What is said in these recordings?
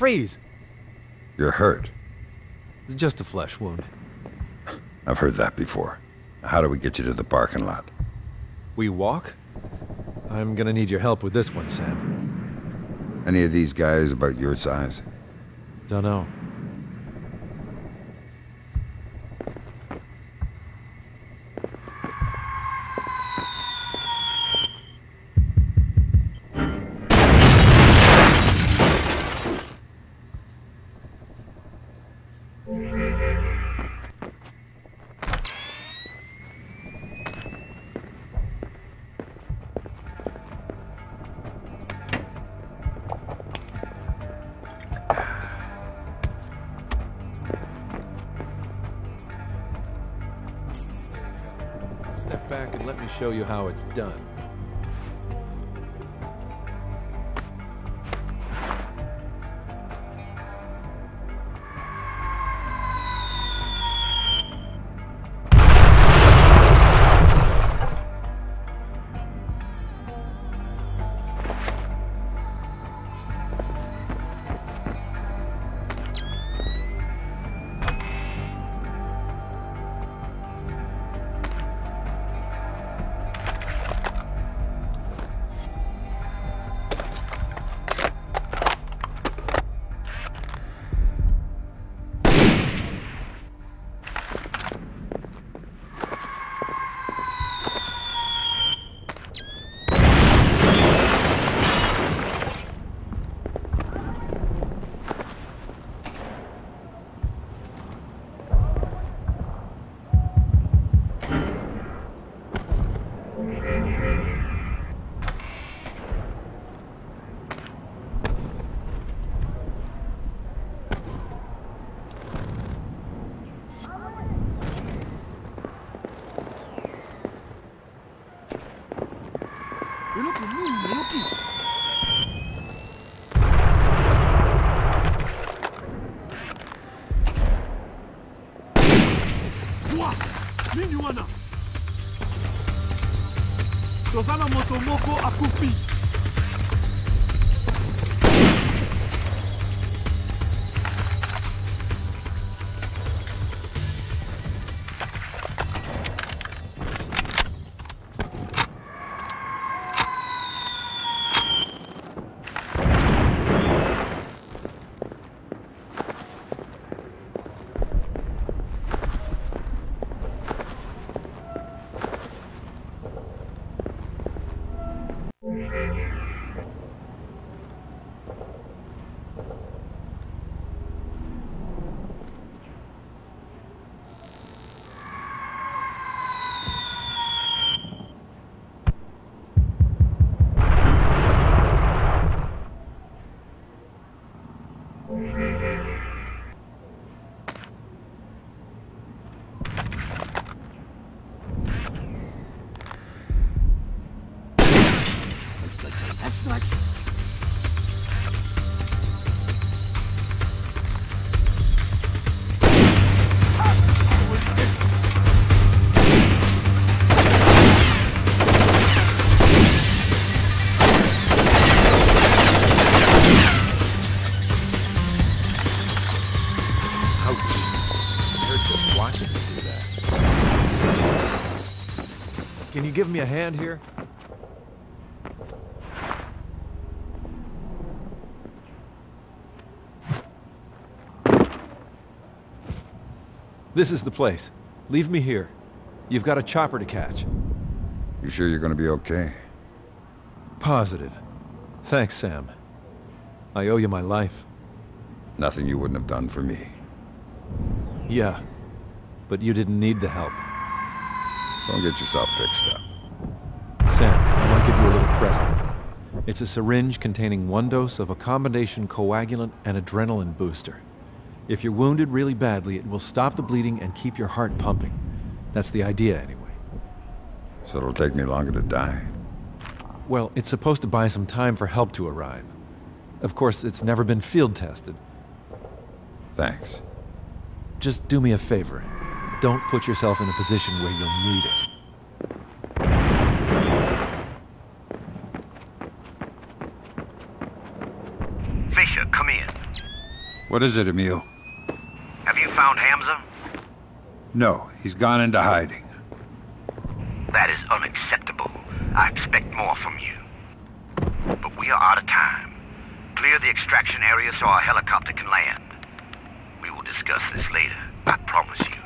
freeze. You're hurt. It's just a flesh wound. I've heard that before. How do we get you to the parking lot? We walk? I'm gonna need your help with this one, Sam. Any of these guys about your size? Dunno. Show you how it's done. Moto moko akufi Can you give me a hand here? This is the place. Leave me here. You've got a chopper to catch. You sure you're gonna be okay? Positive. Thanks, Sam. I owe you my life. Nothing you wouldn't have done for me. Yeah. But you didn't need the help. Don't get yourself fixed up. Sam, I want to give you a little present. It's a syringe containing one dose of a combination coagulant and adrenaline booster. If you're wounded really badly, it will stop the bleeding and keep your heart pumping. That's the idea, anyway. So it'll take me longer to die. Well, it's supposed to buy some time for help to arrive. Of course, it's never been field tested. Thanks. Just do me a favor. Don't put yourself in a position where you'll need it. Fisher, come here. What is it, Emile? Have you found Hamza? No, he's gone into hiding. That is unacceptable. I expect more from you. But we are out of time. Clear the extraction area so our helicopter can land. We will discuss this later. I promise you.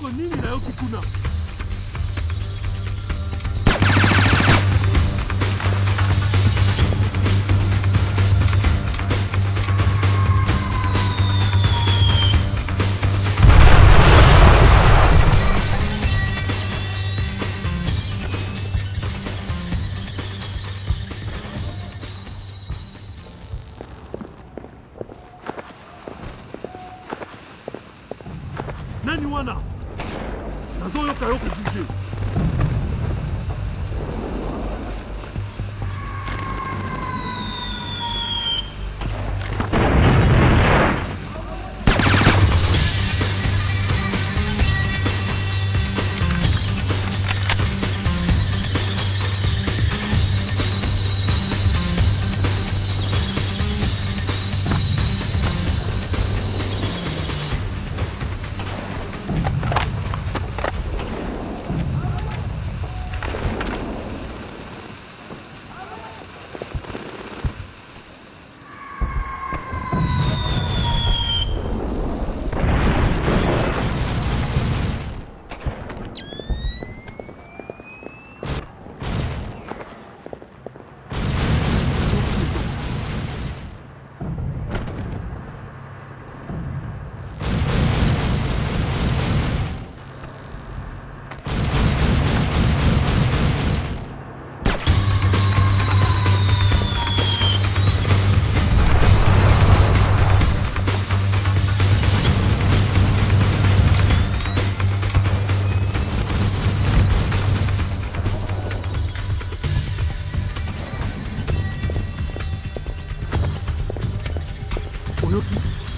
Eloko nini nayoki kuna 谜踪要打，要破密术。morreu tudo.